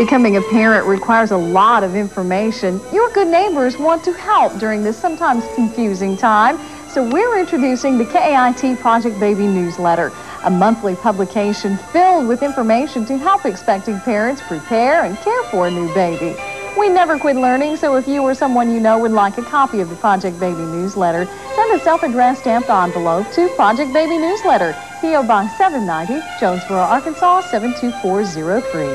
Becoming a parent requires a lot of information. Your good neighbors want to help during this sometimes confusing time. So we're introducing the KAIT Project Baby newsletter, a monthly publication filled with information to help expecting parents prepare and care for a new baby. We never quit learning, so if you or someone you know would like a copy of the Project Baby newsletter, send a self-addressed stamped envelope to Project Baby Newsletter, P.O. Box 790, Jonesboro, Arkansas 72403.